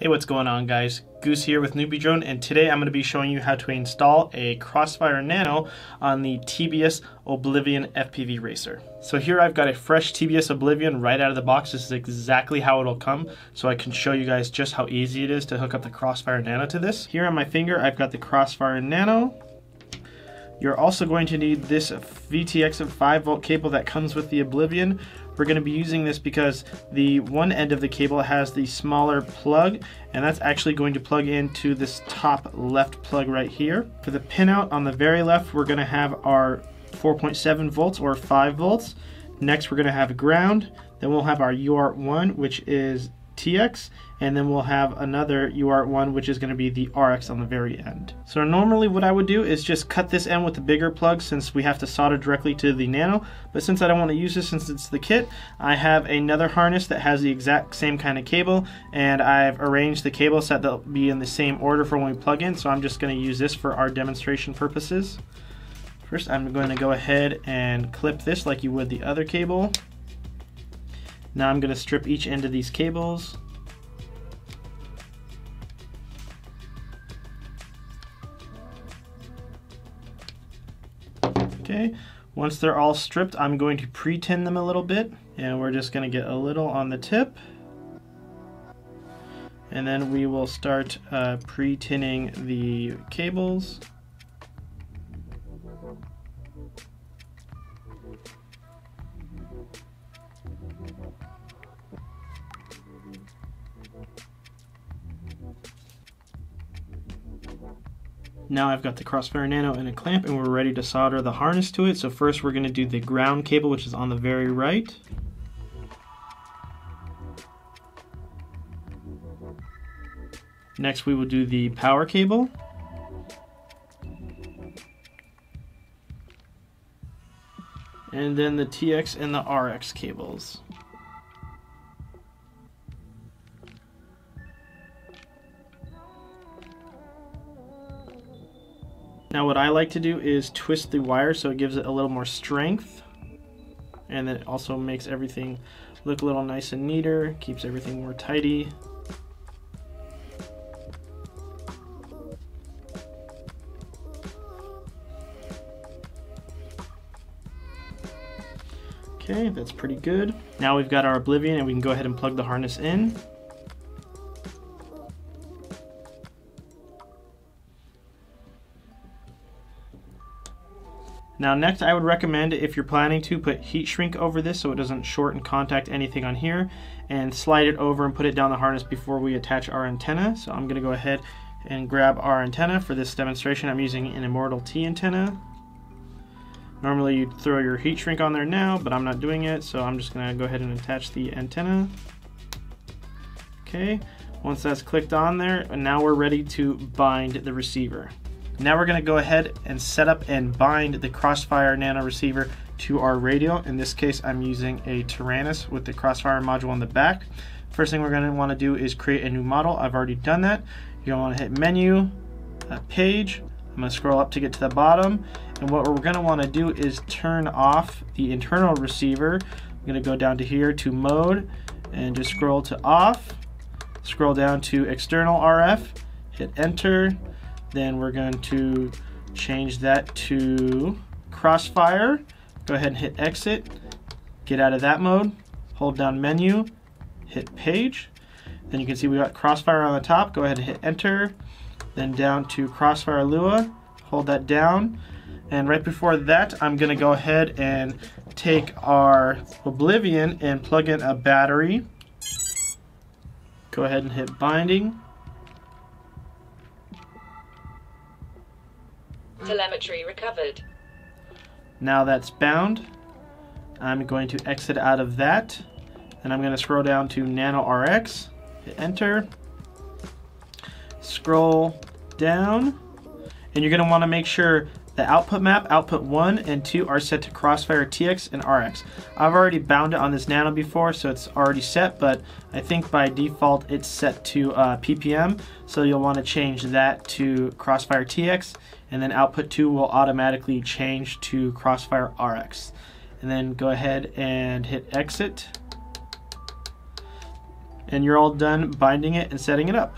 Hey, what's going on guys? Goose here with NewBeeDrone and today I'm going to be showing you how to install a Crossfire Nano on the TBS Oblivion FPV Racer. So here I've got a fresh TBS Oblivion right out of the box. This is exactly how it'll come so I can show you guys just how easy it is to hook up the Crossfire Nano to this. Here on my finger I've got the Crossfire Nano. You're also going to need this VTX of 5 volt cable that comes with the Oblivion we're going to be using this because the one end of the cable has the smaller plug and that's actually going to plug into this top left plug right here. For the pinout on the very left we're going to have our 4.7 volts or 5 volts. Next we're going to have ground, then we'll have our UART1 which is TX, and then we'll have another UART1, which is going to be the RX on the very end. So normally what I would do is just cut this end with the bigger plug since we have to solder directly to the Nano, but since I don't want to use this since it's the kit, I have another harness that has the exact same kind of cable, and I've arranged the cable so that they'll be in the same order for when we plug in, so I'm just going to use this for our demonstration purposes. First, I'm going to go ahead and clip this like you would the other cable. Now I'm going to strip each end of these cables. Okay, once they're all stripped, I'm going to pre-tin them a little bit, and we're just going to get a little on the tip. And then we will start uh, pre-tinning the cables. Now I've got the Crossfire Nano and a clamp and we're ready to solder the harness to it. So first we're going to do the ground cable which is on the very right. Next we will do the power cable. And then the TX and the RX cables. Now what I like to do is twist the wire so it gives it a little more strength and it also makes everything look a little nice and neater, keeps everything more tidy. Okay, that's pretty good. Now we've got our Oblivion and we can go ahead and plug the harness in. Now next I would recommend if you're planning to put heat shrink over this so it doesn't short and contact anything on here and slide it over and put it down the harness before we attach our antenna. So I'm going to go ahead and grab our antenna for this demonstration. I'm using an Immortal T antenna. Normally you'd throw your heat shrink on there now, but I'm not doing it, so I'm just going to go ahead and attach the antenna. Okay, once that's clicked on there, and now we're ready to bind the receiver. Now we're going to go ahead and set up and bind the Crossfire Nano receiver to our radio. In this case, I'm using a Taranis with the Crossfire module on the back. First thing we're going to want to do is create a new model. I've already done that. You're going to want to hit Menu, Page. I'm going to scroll up to get to the bottom. And what we're going to want to do is turn off the internal receiver. I'm going to go down to here to Mode and just scroll to Off. Scroll down to External RF, hit Enter, then we're going to change that to crossfire. Go ahead and hit exit. Get out of that mode. Hold down menu. Hit page. Then you can see we got crossfire on the top. Go ahead and hit enter. Then down to crossfire Lua. Hold that down. And right before that, I'm going to go ahead and take our Oblivion and plug in a battery. Go ahead and hit binding. Telemetry recovered. Now that's bound. I'm going to exit out of that. And I'm going to scroll down to Nano RX. Hit enter. Scroll down. And you're going to want to make sure the output map, output 1 and 2 are set to Crossfire TX and RX. I've already bound it on this Nano before, so it's already set, but I think by default it's set to uh, PPM, so you'll want to change that to Crossfire TX, and then output 2 will automatically change to Crossfire RX. And then go ahead and hit exit. and you're all done binding it and setting it up.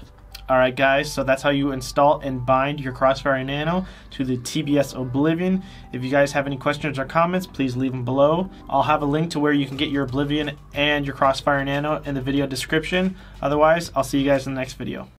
Alright guys, so that's how you install and bind your Crossfire Nano to the TBS Oblivion. If you guys have any questions or comments, please leave them below. I'll have a link to where you can get your Oblivion and your Crossfire Nano in the video description. Otherwise, I'll see you guys in the next video.